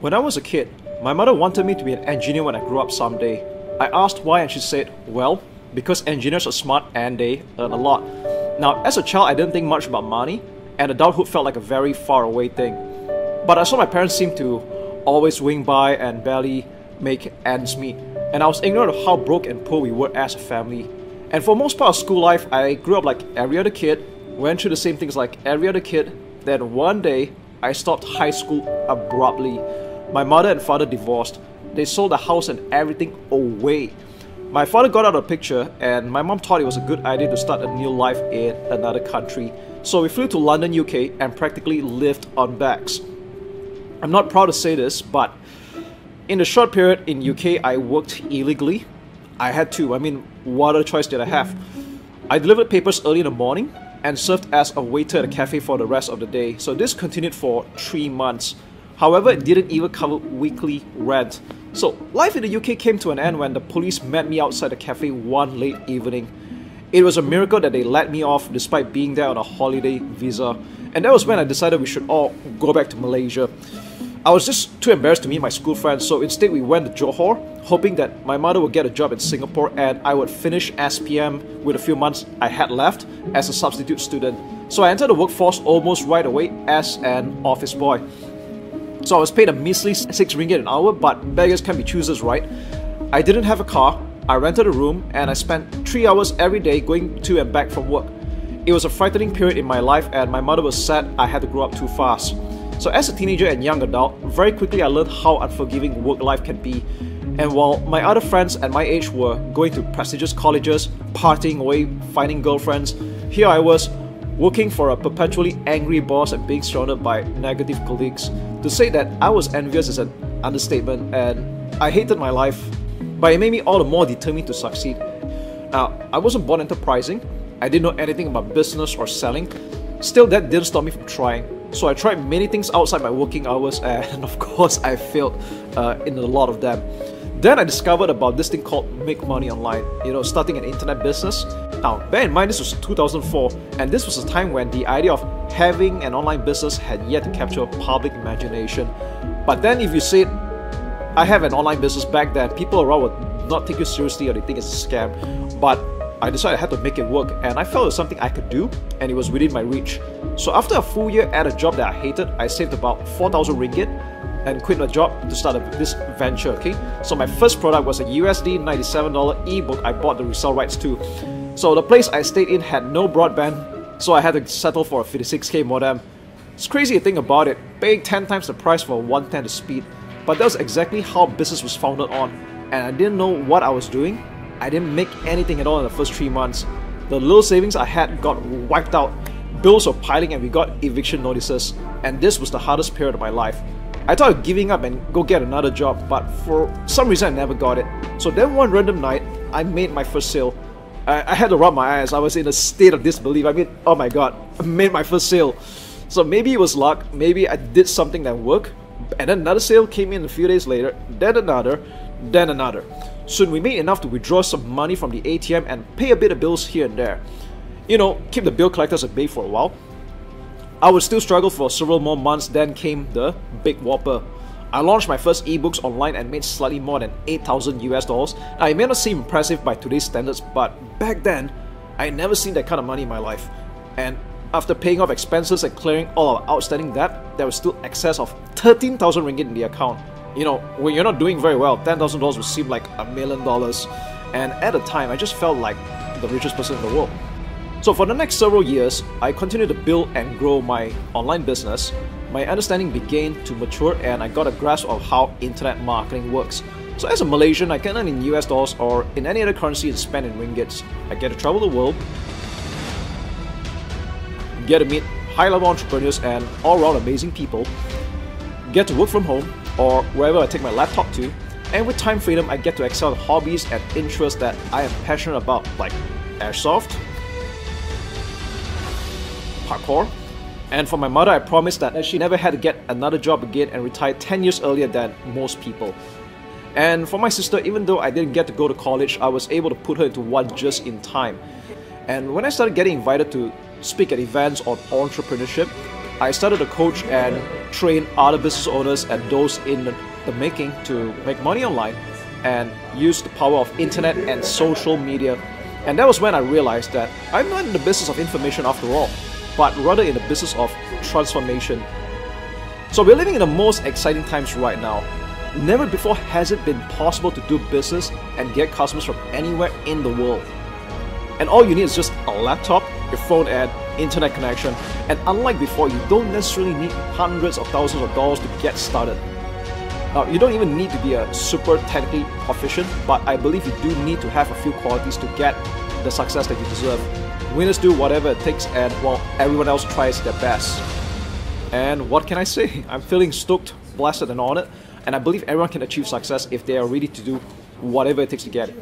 When I was a kid, my mother wanted me to be an engineer when I grew up someday. I asked why and she said, well, because engineers are smart and they earn a lot. Now, as a child, I didn't think much about money, and adulthood felt like a very far away thing. But I saw my parents seem to always wing by and barely make ends meet, and I was ignorant of how broke and poor we were as a family. And for most part of school life, I grew up like every other kid, went through the same things like every other kid. Then one day, I stopped high school abruptly. My mother and father divorced. They sold the house and everything away. My father got out of the picture, and my mom thought it was a good idea to start a new life in another country. So we flew to London, UK, and practically lived on bags. I'm not proud to say this, but in the short period in UK, I worked illegally. I had to. I mean, what other choice did I have? I delivered papers early in the morning and served as a waiter at a cafe for the rest of the day. So this continued for three months. However, it didn't even cover weekly rent. So life in the UK came to an end when the police met me outside the cafe one late evening. It was a miracle that they let me off despite being there on a holiday visa. And that was when I decided we should all go back to Malaysia. I was just too embarrassed to meet my school friends, so instead we went to Johor, hoping that my mother would get a job in Singapore and I would finish SPM with a few months I had left as a substitute student. So I entered the workforce almost right away as an office boy. So I was paid a measly 6 ringgit an hour, but beggars can be choosers, right? I didn't have a car, I rented a room, and I spent 3 hours every day going to and back from work. It was a frightening period in my life, and my mother was sad I had to grow up too fast. So as a teenager and young adult, very quickly I learned how unforgiving work life can be. And while my other friends at my age were going to prestigious colleges, partying away, finding girlfriends, here I was working for a perpetually angry boss and being surrounded by negative colleagues. To say that I was envious is an understatement, and I hated my life, but it made me all the more determined to succeed. Now, I wasn't born enterprising, I didn't know anything about business or selling, still, that didn't stop me from trying. So I tried many things outside my working hours, and of course, I failed uh, in a lot of them. Then I discovered about this thing called Make Money Online, you know, starting an internet business. Now, bear in mind this was 2004, and this was a time when the idea of having an online business had yet to capture public imagination. But then, if you said, I have an online business back then, people around would not take you seriously or they think it's a scam. But I decided I had to make it work, and I felt it was something I could do, and it was within my reach. So after a full year at a job that I hated, I saved about 4,000 ringgit and quit my job to start this venture, okay? So my first product was a USD $97 ebook I bought the resale rights to. So the place I stayed in had no broadband, so I had to settle for a 56k modem. It's crazy to think about it, paying 10 times the price for 1 10 the speed. But that was exactly how business was founded on, and I didn't know what I was doing. I didn't make anything at all in the first 3 months. The little savings I had got wiped out. Bills were piling and we got eviction notices, and this was the hardest period of my life. I thought of giving up and go get another job, but for some reason I never got it. So then one random night, I made my first sale. I, I had to rub my eyes. I was in a state of disbelief. I mean, oh my god, I made my first sale. So maybe it was luck, maybe I did something that worked, and then another sale came in a few days later, then another, then another. Soon we made enough to withdraw some money from the ATM and pay a bit of bills here and there. You know, keep the bill collectors at bay for a while. I would still struggle for several more months, then came the big whopper. I launched my first ebooks online and made slightly more than 8,000 US dollars. Now, it may not seem impressive by today's standards, but back then, I had never seen that kind of money in my life. And after paying off expenses and clearing all our outstanding debt, there was still excess of 13,000 ringgit in the account. You know, when you're not doing very well, $10,000 would seem like a million dollars. And at the time, I just felt like the richest person in the world. So for the next several years, I continued to build and grow my online business. My understanding began to mature and I got a grasp of how internet marketing works. So as a Malaysian, I can earn in US dollars or in any other currency and spend in ringgits. I get to travel the world, get to meet high-level entrepreneurs and all-around amazing people, get to work from home or wherever I take my laptop to, and with time freedom, I get to excel in hobbies and interests that I am passionate about, like airsoft, parkour. And for my mother, I promised that she never had to get another job again and retired 10 years earlier than most people. And for my sister, even though I didn't get to go to college, I was able to put her into one just in time. And when I started getting invited to speak at events on entrepreneurship. I started to coach and train other business owners and those in the making to make money online and use the power of internet and social media. And that was when I realized that I'm not in the business of information after all, but rather in the business of transformation. So we're living in the most exciting times right now. Never before has it been possible to do business and get customers from anywhere in the world. And all you need is just a laptop, your phone and internet connection. And unlike before, you don't necessarily need hundreds of thousands of dollars to get started. Now, you don't even need to be a super technically proficient, but I believe you do need to have a few qualities to get the success that you deserve. Winners do whatever it takes, and while everyone else tries their best. And what can I say? I'm feeling stoked, blessed, and honored, and I believe everyone can achieve success if they are ready to do whatever it takes to get it.